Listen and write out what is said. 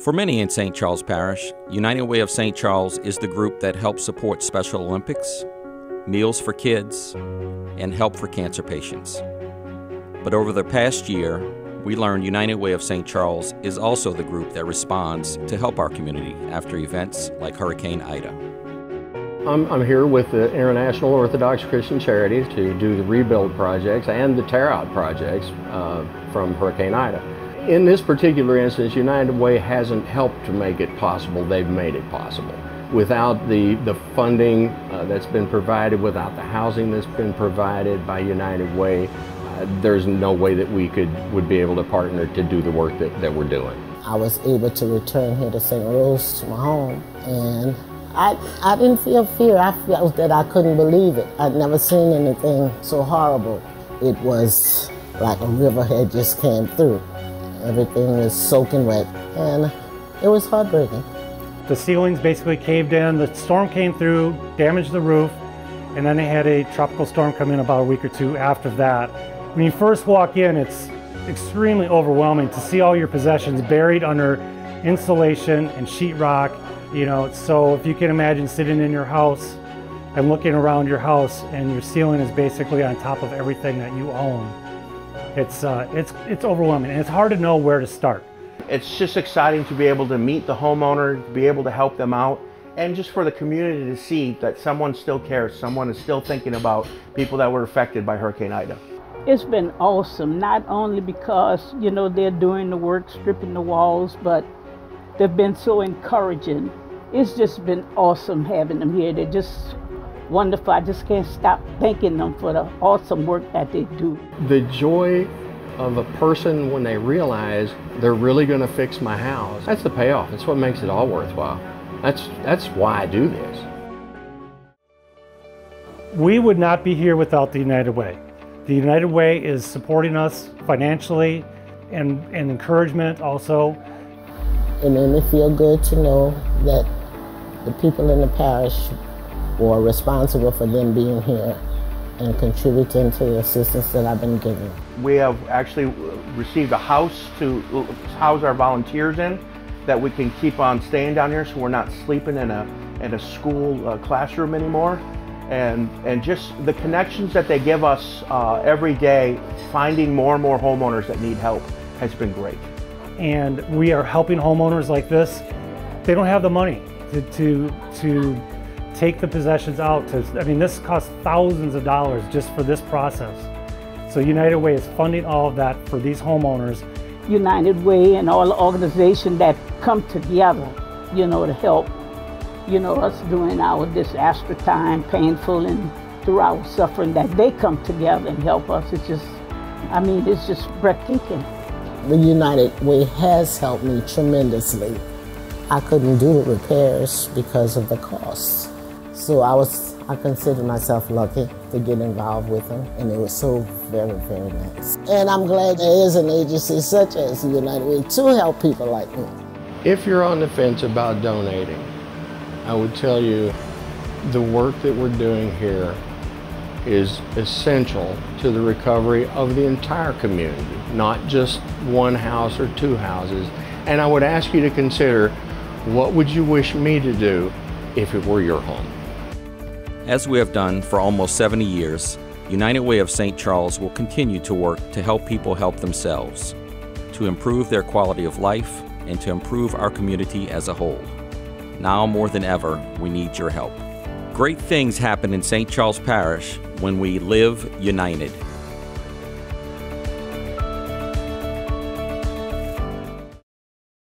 For many in St. Charles Parish, United Way of St. Charles is the group that helps support Special Olympics, Meals for Kids, and help for cancer patients. But over the past year, we learned United Way of St. Charles is also the group that responds to help our community after events like Hurricane Ida. I'm, I'm here with the International Orthodox Christian Charities to do the rebuild projects and the tear out projects uh, from Hurricane Ida in this particular instance, United Way hasn't helped to make it possible. They've made it possible. Without the, the funding uh, that's been provided, without the housing that's been provided by United Way, uh, there's no way that we could would be able to partner to do the work that, that we're doing. I was able to return here to St. Rose, to my home, and I, I didn't feel fear. I felt that I couldn't believe it. I'd never seen anything so horrible. It was like a river had just came through. Everything was soaking wet, and it was heartbreaking. The ceilings basically caved in. The storm came through, damaged the roof, and then they had a tropical storm come in about a week or two after that. When you first walk in, it's extremely overwhelming to see all your possessions buried under insulation and sheetrock. You know, so if you can imagine sitting in your house and looking around your house and your ceiling is basically on top of everything that you own. It's, uh, it's, it's overwhelming and it's hard to know where to start. It's just exciting to be able to meet the homeowner, to be able to help them out, and just for the community to see that someone still cares, someone is still thinking about people that were affected by Hurricane Ida. It's been awesome, not only because, you know, they're doing the work, stripping the walls, but they've been so encouraging. It's just been awesome having them here. They're just wonderful. I just can't stop thanking them for the awesome work that they do. The joy of a person when they realize they're really going to fix my house. That's the payoff. That's what makes it all worthwhile. That's that's why I do this. We would not be here without the United Way. The United Way is supporting us financially and, and encouragement also. It made me feel good to know that the people in the parish or responsible for them being here and contributing to the assistance that I've been given. We have actually received a house to house our volunteers in that we can keep on staying down here so we're not sleeping in a, in a school uh, classroom anymore. And, and just the connections that they give us uh, every day, finding more and more homeowners that need help has been great. And we are helping homeowners like this. They don't have the money to, to, to take the possessions out to, I mean, this costs thousands of dollars just for this process. So United Way is funding all of that for these homeowners. United Way and all the organizations that come together, you know, to help, you know, us during our disaster time, painful and through our suffering, that they come together and help us. It's just, I mean, it's just breathtaking. The United Way has helped me tremendously. I couldn't do the repairs because of the costs. So I was, I consider myself lucky to get involved with them, and it was so very, very nice. And I'm glad there is an agency such as the United Way to help people like me. If you're on the fence about donating, I would tell you the work that we're doing here is essential to the recovery of the entire community, not just one house or two houses. And I would ask you to consider what would you wish me to do if it were your home? As we have done for almost 70 years, United Way of St. Charles will continue to work to help people help themselves, to improve their quality of life, and to improve our community as a whole. Now more than ever, we need your help. Great things happen in St. Charles Parish when we live united.